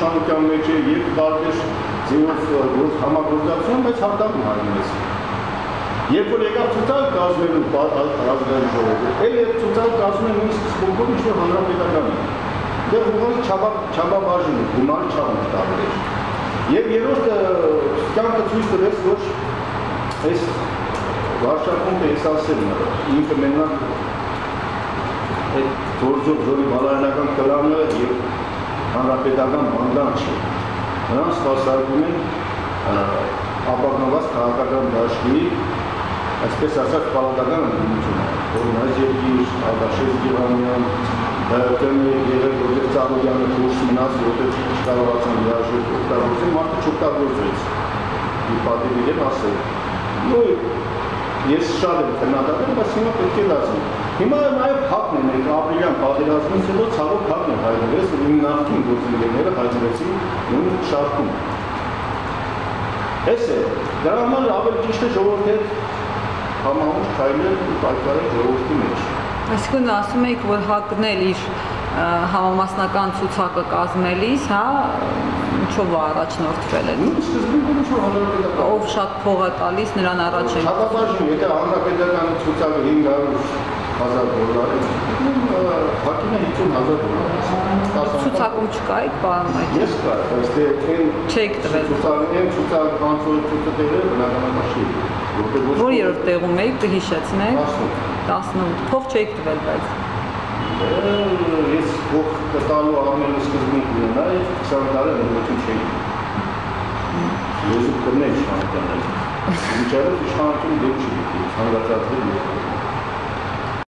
իշխանության մեջ է եւ տարբեր ձեւով համագործակցություն, բայց հարտակում հայտնվեց։ Երբ որ եկավ ցուցակ կազմելու ազգային ժողովը, էլ այդ ցուցակ կազմել նույնիսկ սկզբում ինչ որ հանրապետականը։ Դե ուղղակի չաբա չաբաբաժին է, գումար չաբը տարբեր։ Եվ երրորդը կյանքը ցույց տվեց, որ այս Վարշավում ես ասել ինքը մենակ այդ գործող զորի բալայանական կլանը եւ հանրապետական բանդան չի։ Նրանց սպասարկում են ապագնված քաղաքական դաշտի այսպես ասած պալատական ընդդիմությունը, որն այս երկիր Ադաշես Գիրանյան, ԲՀԿ-ն եղել, որտեղ Ծառոյանը դուրս մնաց, որտեղ չկարողացան լիարժեք օգտագործել, մարդը չօգտագործեց։ Իր պատիվի հետ ասել։ Նույն ես շատ եմ քննադատել, բայց հիմա պետք է լազմ։ Հիմա նաև հակն է մեր ապրիլյան պատերազմից հետո ցավոք հակն է հայտնվեց, իմ նախկին գործընկերները հայտնվեցին նույն շարքում։ Էս է, դրա համար ավելի ճիշտ է ժողովրդի հետ համահունչ քայլել ու պայքարել ժողովրդի մեջ։ Այսինքն ասում եք, որ հակն էլ իր համամասնական ցուցակը կազմելիս, հա, ինչով է առաջնորդվել է։ հանրապետական Ով շատ փող է տալիս, նրան առաջ է։ Չափաբաժին, եթե հանրապետականի ցուցակը 500 1000 դոլար է, հակինը 50000 դոլար է։ Ցուցակում չկայք, պարոն Մայր։ Ես կա, բայց դե այն Չեք տվել։ Ցուցակը, այն ցուցակը կանցորը ցույցը դերը բնականաբար չի։ Որ երրորդ տեղում եք, կհիշեցնեք։ 18 18 փող չեք տվել, բայց Ես փող կտալու ամենը սկզբին կունենայի 20 տարի ընդդիմություն չէի։ Ես կնեի իշխանությանել։ Միջավայր իշխանություն դեպք չի դեպք, հանրացածել ես։